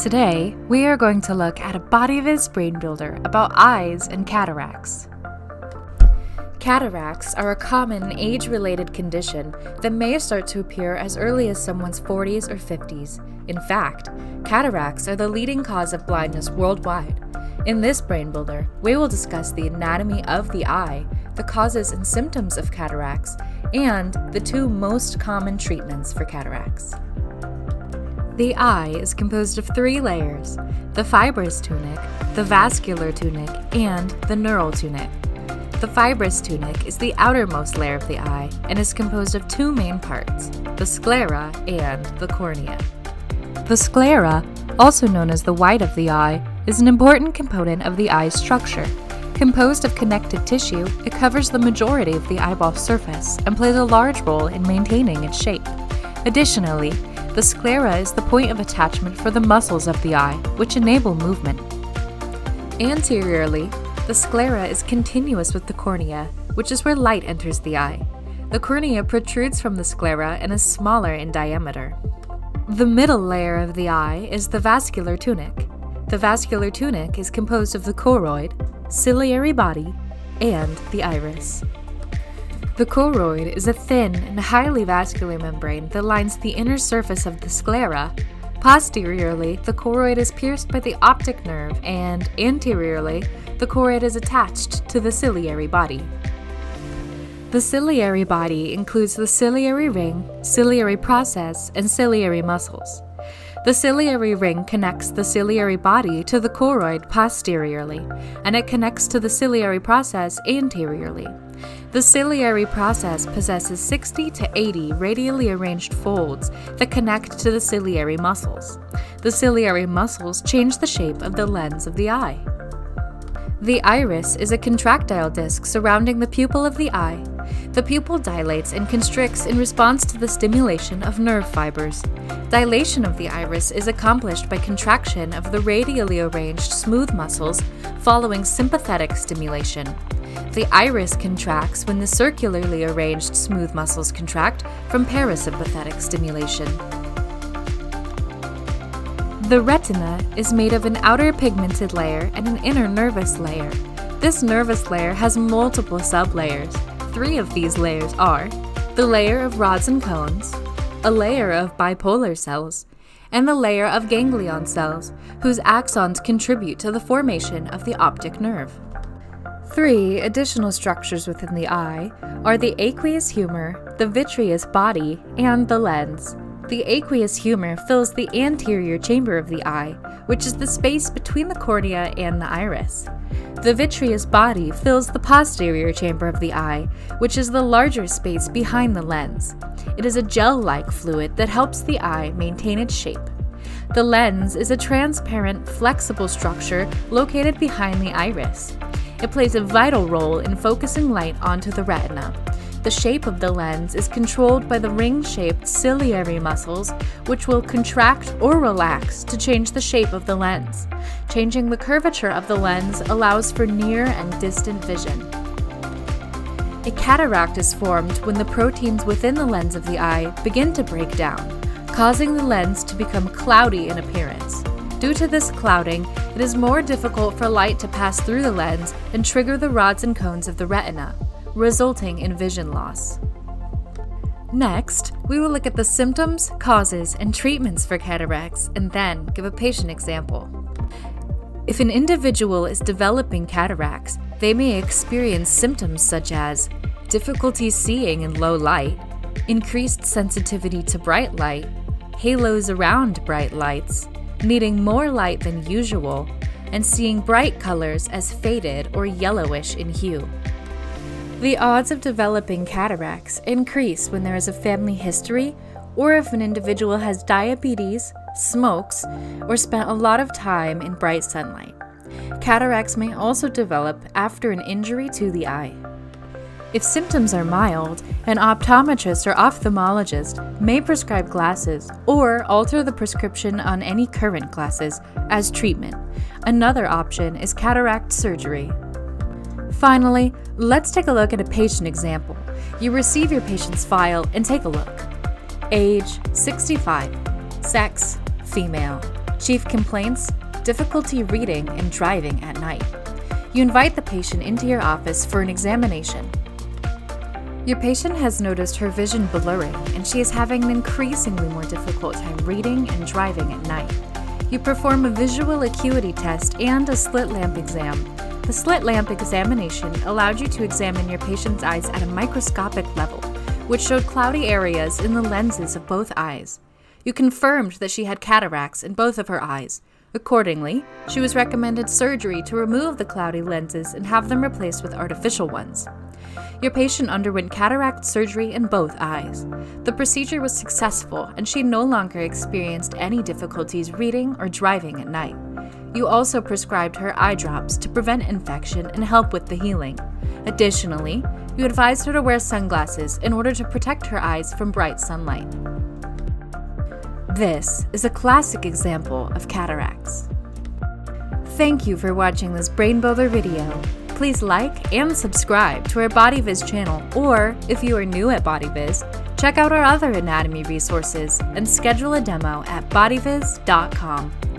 Today, we are going to look at a BodyViz brain builder about eyes and cataracts. Cataracts are a common age related condition that may start to appear as early as someone's 40s or 50s. In fact, cataracts are the leading cause of blindness worldwide. In this brain builder, we will discuss the anatomy of the eye, the causes and symptoms of cataracts, and the two most common treatments for cataracts. The eye is composed of three layers the fibrous tunic, the vascular tunic, and the neural tunic. The fibrous tunic is the outermost layer of the eye and is composed of two main parts the sclera and the cornea. The sclera, also known as the white of the eye, is an important component of the eye's structure. Composed of connective tissue, it covers the majority of the eyeball surface and plays a large role in maintaining its shape. Additionally, the sclera is the point of attachment for the muscles of the eye, which enable movement. Anteriorly, the sclera is continuous with the cornea, which is where light enters the eye. The cornea protrudes from the sclera and is smaller in diameter. The middle layer of the eye is the vascular tunic. The vascular tunic is composed of the choroid, ciliary body, and the iris. The choroid is a thin and highly vascular membrane that lines the inner surface of the sclera. Posteriorly, the choroid is pierced by the optic nerve, and anteriorly, the choroid is attached to the ciliary body. The ciliary body includes the ciliary ring, ciliary process, and ciliary muscles. The ciliary ring connects the ciliary body to the choroid posteriorly, and it connects to the ciliary process anteriorly. The ciliary process possesses 60 to 80 radially arranged folds that connect to the ciliary muscles. The ciliary muscles change the shape of the lens of the eye. The iris is a contractile disc surrounding the pupil of the eye. The pupil dilates and constricts in response to the stimulation of nerve fibers. Dilation of the iris is accomplished by contraction of the radially arranged smooth muscles following sympathetic stimulation. The iris contracts when the circularly arranged smooth muscles contract from parasympathetic stimulation. The retina is made of an outer pigmented layer and an inner nervous layer. This nervous layer has multiple sublayers. Three of these layers are the layer of rods and cones, a layer of bipolar cells, and the layer of ganglion cells, whose axons contribute to the formation of the optic nerve. Three additional structures within the eye are the aqueous humor, the vitreous body, and the lens. The aqueous humor fills the anterior chamber of the eye, which is the space between the cornea and the iris. The vitreous body fills the posterior chamber of the eye, which is the larger space behind the lens. It is a gel like fluid that helps the eye maintain its shape. The lens is a transparent, flexible structure located behind the iris. It plays a vital role in focusing light onto the retina. The shape of the lens is controlled by the ring shaped ciliary muscles, which will contract or relax to change the shape of the lens. Changing the curvature of the lens allows for near and distant vision. A cataract is formed when the proteins within the lens of the eye begin to break down, causing the lens to become cloudy in appearance. Due to this clouding, it is more difficult for light to pass through the lens and trigger the rods and cones of the retina resulting in vision loss. Next, we will look at the symptoms, causes, and treatments for cataracts and then give a patient example. If an individual is developing cataracts, they may experience symptoms such as difficulty seeing in low light, increased sensitivity to bright light, halos around bright lights, needing more light than usual, and seeing bright colors as faded or yellowish in hue. The odds of developing cataracts increase when there is a family history or if an individual has diabetes, smokes, or spent a lot of time in bright sunlight. Cataracts may also develop after an injury to the eye. If symptoms are mild, an optometrist or ophthalmologist may prescribe glasses or alter the prescription on any current glasses as treatment. Another option is cataract surgery. Finally, let's take a look at a patient example. You receive your patient's file and take a look. Age 65, sex female, Chief complaints difficulty reading and driving at night. You invite the patient into your office for an examination. Your patient has noticed her vision blurring and she is having an increasingly more difficult time reading and driving at night. You perform a visual acuity test and a slit lamp exam. The slit lamp examination allowed you to examine your patient's eyes at a microscopic level, which showed cloudy areas in the lenses of both eyes. You confirmed that she had cataracts in both of her eyes. Accordingly, she was recommended surgery to remove the cloudy lenses and have them replaced with artificial ones. Your patient underwent cataract surgery in both eyes. The procedure was successful and she no longer experienced any difficulties reading or driving at night. You also prescribed her eye drops to prevent infection and help with the healing. Additionally, you advised her to wear sunglasses in order to protect her eyes from bright sunlight. This is a classic example of cataracts. Thank you for watching this Brain Builder video. Please like and subscribe to our BodyViz channel, or if you are new at BodyViz, check out our other anatomy resources and schedule a demo at bodyviz.com.